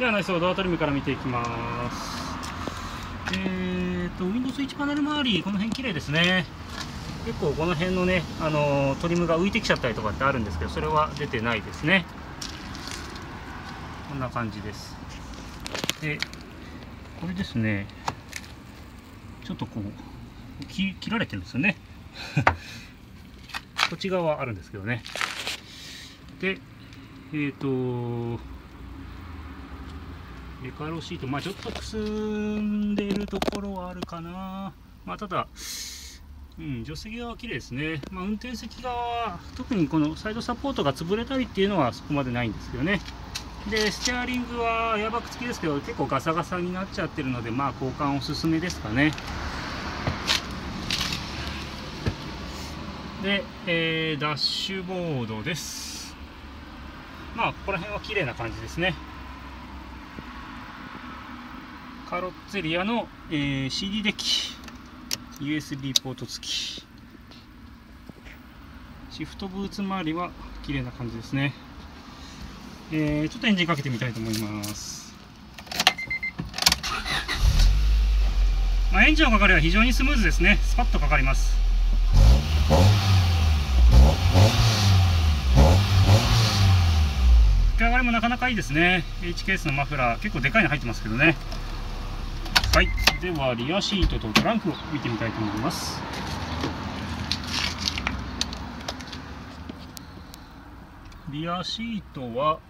では内装ドアトリムから見ていきます。えーと Windows1 パネル周りこの辺綺麗ですね。結構この辺のねあのトリムが浮いてきちゃったりとかってあるんですけどそれは出てないですね。こんな感じです。でこれですね。ちょっとこう切られてるんですよね。こっち側はあるんですけどね。でえっ、ー、とレカロシートまあちょっとくすんでるところはあるかな。まあただうん、助手席側は綺麗ですね、まあ、運転席側は特にこのサイドサポートが潰れたりっていうのはそこまでないんですけどね。でステアリングはエアバッグ付きですけど結構ガサガサになっちゃってるのでまあ交換おすすめですかね。で、えー、ダッシュボードです。まあここら辺は綺麗な感じですね。カロッツェリアの、えー、CD デッキ USB ポート付き。シフトブーツ周りは綺麗な感じですね。えー、ちょっとエンジンかけてみたいと思います。まあ、エンジンのかかりは非常にスムーズですね。スパッとかかります。吹き上がりもなかなかいいですね。H ケースのマフラー結構でかいの入ってますけどね。はい。ではリアシートとトランクを見てみたいと思います。リアシートは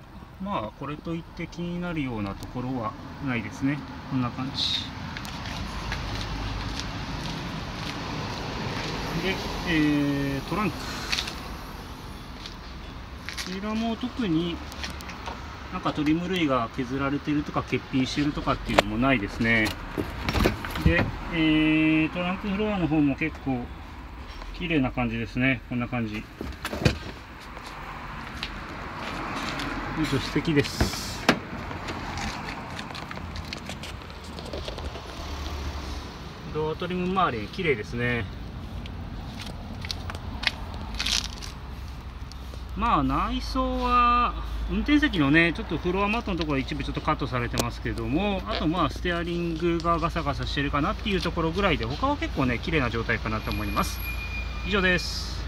まあこれといって気になるようなところはないですね。こんな感じ。で、えー、トランク。こちらも特になんかトリム類が削られてるとか欠品してるとかっていうのもないですね。で、えー、トランクフロアの方も結構綺麗な感じですね。こんな感じ。助手席です。ドアトリム周り綺麗ですね。まあ内装は運転席のねちょっとフロアマットのところは一部ちょっとカットされてますけどもあとまあステアリングがガサガサしてるかなっていうところぐらいで他は結構ね綺麗な状態かなと思います。以上です。